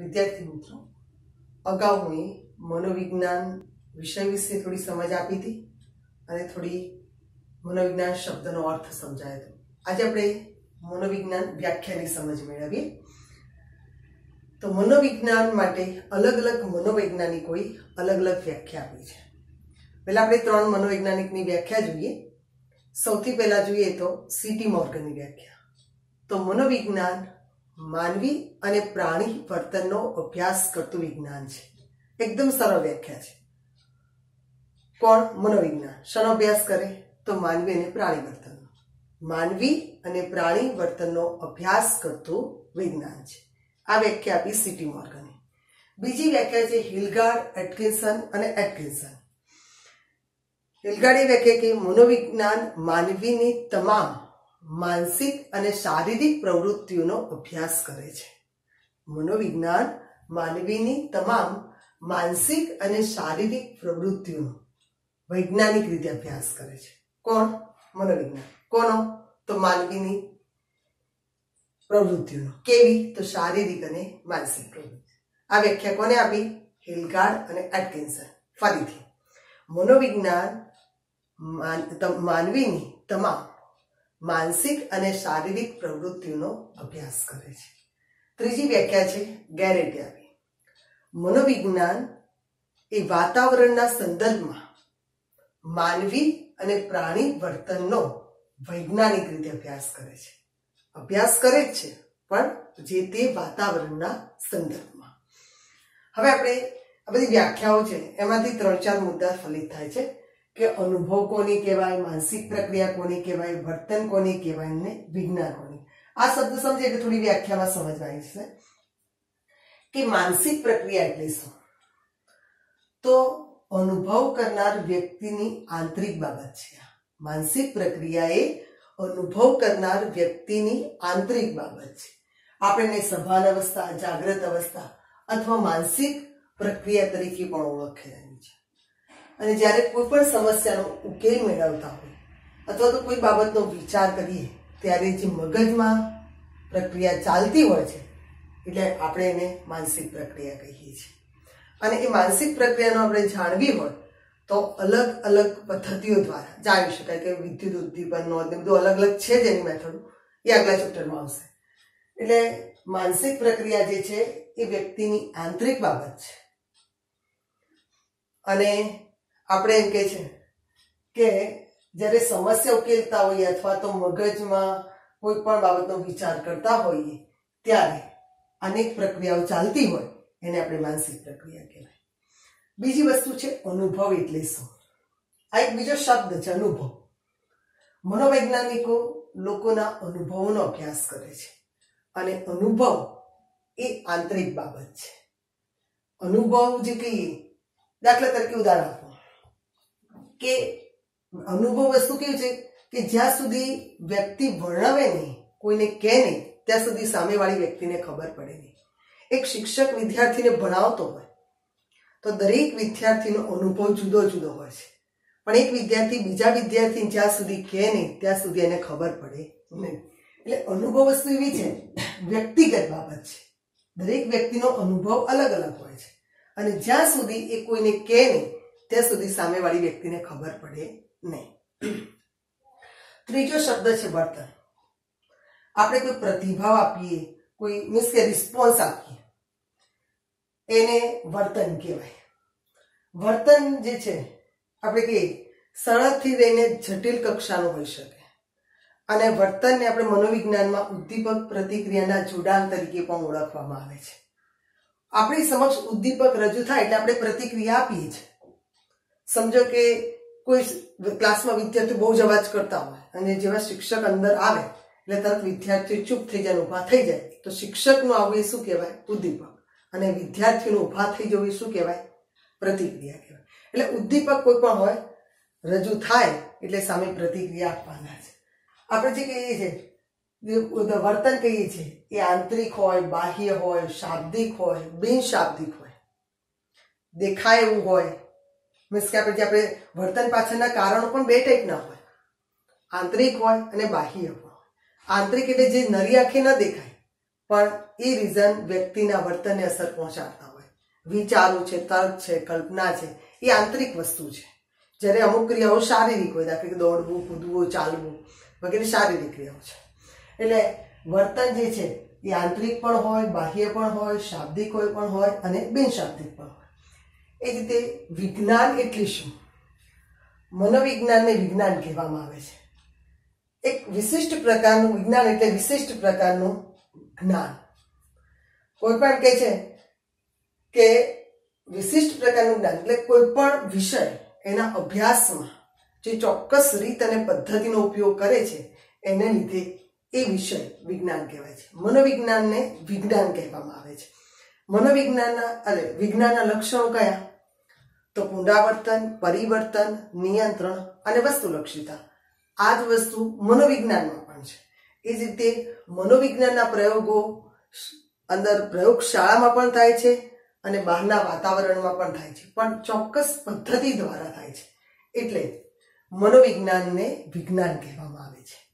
વિદ્યાર્થી મિત્રો, અગાઉ મેં મનોવિજ્ઞાન વિષય વિશે થોડી સમજ આપી હતી અને થોડી મનોવિજ્ઞાન શબ્દનો અર્થ સમજાયો હતો. આજે આપણે મનોવિજ્ઞાન વ્યાખ્યાની સમજ મેળવીએ. તો મનોવિજ્ઞાન માટે અલગ અલગ મનોવૈજ્ઞાનિકોએ અલગ અલગ વ્યાખ્યા આપી છે. પહેલા આપણે ત્રણ મનોવૈજ્ઞાનિકની વ્યાખ્યા જોઈએ. સૌથી પહેલા જોઈએ તો સીટી મોર્ગનની વ્યાખ્યા. તો મનોવિજ્ઞાન માનવી અને પ્રાણી વર્તનનો અભ્યાસ કરતું વિજ્ઞાન છે. એકદમ સરળ વ્યાખ્યા છે. કોણ? મનોવિજ્ઞાન. શનો અભ્યાસ કરે? તો માનવી અને પ્રાણી વર્તનનો. માનવી અને પ્રાણી વર્તનનો અભ્યાસ કરતું વિજ્ઞાન છે. આ વ્યાખ્યા આપી સિટી મોર્ગને. બીજી વ્યાખ્યા છે હિલગાર્ડ એટકિન્સન અને એટકિન્સન. હિલગાર્ડે વ્યાખ્યા કે મનોવિજ્ઞાન માનવીની તમામ માનસિક અને શારીરિક પ્રવૃત્તિઓનો અભ્યાસ કરે છે. મનોવિજ્ઞાન, માનવીની તમામ માનસિક અને શારીરિક પ્રવૃત્તિઓનો વૈજ્ઞાનિક રીતે અભ્યાસ કરે છે. કોણ? મનોવિજ્ઞાન. કોનો? તો માનવીની પ્રવૃત્તિઓનો. કેવી? તો શારીરિક અને માનસિક પ્રવૃત્તિ. આ વ્યાખ્યા કોને આપી? હિલગાર્ડ અને એટકિન્સન. ફરીથી. મનોવિજ્ઞાન માનવીની તમામ માનસિક અને શારીરિક પ્રવૃત્તિઓનો અભ્યાસ કરે છે. ત્રીજી વ્યાખ્યા છે ગેરેટી આપી મનોવિજ્ઞાન એ વાતાવરણના સંદર્ભમાં માનવી અને પ્રાણી વર્તનનો વૈજ્ઞાનિક રીતે અભ્યાસ કરે છે. અભ્યાસ કરે જ છે, પણ જે તે વાતાવરણના સંદર્ભમાં. હવે આપણે આ બધી વ્યાખ્યાઓ છે, એમાંથી ત્રણ ચાર મુદ્દા ફલિત થાય છે. કે અનુભવ કોની કહેવાય માનસિક પ્રક્રિયા કોની કહેવાય વર્તન કોની કહેવાય ને વિજ્ઞાન કોની આ શબ્દ સમજે એટલે થોડી વ્યાખ્યામાં સમજવાની છે કે માનસિક પ્રક્રિયા એટલે શું તો અનુભવ કરનાર વ્યક્તિની આંતરિક બાબત છે માનસિક પ્રક્રિયા એ અનુભવ કરનાર વ્યક્તિની આંતરિક બાબત છે આપણને સભાન અવસ્થા જાગ્રત અવસ્થા અથવા માનસિક પ્રક્રિયા તરીકે પણ ઓળખેલી છે અને જ્યારે કોઈ પણ સમસ્યાનો ઉકેલ મેળવતા હોય, અથવા તો કોઈ બાબતનો વિચાર કરીએ, ત્યારે જે મગજમાં પ્રક્રિયા ચાલતી હોય છે, એટલે આપણે એને માનસિક પ્રક્રિયા કહીએ છીએ. અને એ માનસિક પ્રક્રિયાનો આપણે જાણવી હોય, તો અલગ અલગ પદ્ધતિઓ દ્વારા જાણી શકાય કે વિદ્યુત ઉદ્દીપનનો બધું અલગ અલગ છે જ એની મેથડ એ આગલા ચેપ્ટરમાં આવશે. એટલે માનસિક પ્રક્રિયા જે છે, એ વ્યક્તિની આંતરિક બાબત છે. અને આપણે એમ કે છે કે જ્યારે સમસ્યા ઉકેલતા હોઈએ અથવા તો મગજમાં કોઈ પણ બાબતનો વિચાર કરતા હોઈએ, ત્યારે અનેક પ્રક્રિયાઓ ચાલતી હોય, એને આપણે માનસિક પ્રક્રિયા કહેવાય. બીજી વસ્તુ છે અનુભવ એટલે શું? આ એક બીજો શબ્દ છે અનુભવ. મનોવૈજ્ઞાનિકો લોકોના અનુભવોનો અભ્યાસ કરે છે અને અનુભવ એ આંતરિક બાબત છે. અનુભવ જે કહીએ, દાખલા તરીકે ઉદાહરણ. કે અનુભવ વસ્તુ કેવું છે? કે જ્યાં સુધી વ્યક્તિ વર્ણવે નહીં, કોઈને કહે નહીં, ત્યાં સુધી સામેવાળી વ્યક્તિને ખબર પડે નહીં. એક શિક્ષક વિદ્યાર્થીને ભણાવતો હોય, તો દરેક વિદ્યાર્થીનો અનુભવ જુદો જુદો હોય છે. પણ એક વિદ્યાર્થી બીજા વિદ્યાર્થી જ્યાં સુધી કહે નહીં, ત્યાં સુધી એને ખબર પડે નહીં. એટલે અનુભવ વસ્તુ એવી છે, વ્યક્તિગત બાબત છે. દરેક વ્યક્તિનો અનુભવ અલગ અલગ હોય છે. અને જ્યાં સુધી એ કોઈને કહે નહીં ત્યાં સુધી સામેવાળી વ્યક્તિને ખબર પડે નહીં. ત્રીજો શબ્દ છે વર્તન આપણે કોઈ પ્રતિભાવ આપીએ, કોઈ મીન્સ કે રિસ્પોન્સ આપીએ, એને વર્તન કહેવાય. વર્તન જે છે, આપણે કહીએ, સરળથી લઈને જટિલ કક્ષાનું હોઈ શકે. અને વર્તનને આપણે મનોવિજ્ઞાનમાં ઉદ્દીપક પ્રતિક્રિયાના જોડાણ તરીકે પણ ઓળખવામાં આવે છે. આપણી સમક્ષ ઉદ્દીપક રજૂ થાય એટલે આપણે પ્રતિક્રિયા આપીએ છીએ. સમજો કે કોઈ ક્લાસમાં વિદ્યાર્થીઓ બહુ જ અવાજ કરતા હોય અને જેવા શિક્ષક અંદર આવે, એટલે તરત વિદ્યાર્થીઓ ચૂપ થઈ જાય ઊભા થઈ જાય, તો શિક્ષકનું આવું એ શું કહેવાય? ઉદ્દીપક. અને વિદ્યાર્થીઓનું ઊભા થઈ જવું એ શું કહેવાય? પ્રતિક્રિયા કહેવાય. એટલે ઉદ્દીપક કોઈ પણ હોય, રજૂ થાય, એટલે સામે પ્રતિક્રિયા આપવાના છે. આપણે જે કહીએ છીએ વર્તન કહીએ છીએ, એ આંતરિક હોય, બાહ્ય હોય, શાબ્દિક હોય, બિનશાબ્દિક હોય. દેખાય એવું હોય મીન્સ કે આપણે જે આપણે વર્તન પાછળના કારણો પણ બે ટાઈપના હોય. આંતરિક હોય અને બાહ્ય હોય. આંતરિક એટલે જે નરી આંખે ન દેખાય, પણ એ રીઝન વ્યક્તિના વર્તનને અસર પહોંચાડતા હોય. વિચારો છે, તર્ક છે, કલ્પના છે, એ આંતરિક વસ્તુ છે. જ્યારે અમુક ક્રિયાઓ શારીરિક હોય, દાખલા દોડવું, કૂદવું, ચાલવું વગેરે શારીરિક ક્રિયાઓ છે. એટલે વર્તન જે છે, એ આંતરિક પણ હોય, બાહ્ય પણ હોય, શાબ્દિક હોય પણ હોય અને બિનશાબ્દિક પણ હોય. એ રીતે વિજ્ઞાન એટલે શું? મનોવિજ્ઞાનને વિજ્ઞાન કહેવામાં આવે છે. એક વિશિષ્ટ પ્રકારનું વિજ્ઞાન એટલે વિશિષ્ટ પ્રકારનું જ્ઞાન. કોઈ પણ કહે છે કે વિશિષ્ટ પ્રકારનું જ્ઞાન એટલે કોઈ પણ વિષય એના અભ્યાસમાં જે ચોક્કસ રીત અને પદ્ધતિનો ઉપયોગ કરે છે, એને લીધે એ વિષય વિજ્ઞાન કહેવાય છે. મનોવિજ્ઞાનને વિજ્ઞાન કહેવામાં આવે છે. મનોવિજ્ઞાનના, અરે, વિજ્ઞાનના લક્ષણો કયા? તો પુનરાવર્તન, પરિવર્તન, નિયંત્રણ અને વસ્તુલક્ષિતા. આ જ વસ્તુ મનોવિજ્ઞાનમાં પણ છે. એ જ રીતે મનોવિજ્ઞાનના પ્રયોગો અંદર પ્રયોગશાળામાં પણ થાય છે અને બહારના વાતાવરણમાં પણ થાય છે. પણ ચોક્કસ પદ્ધતિ દ્વારા થાય છે. એટલે મનોવિજ્ઞાનને વિજ્ઞાન કહેવામાં આવે છે.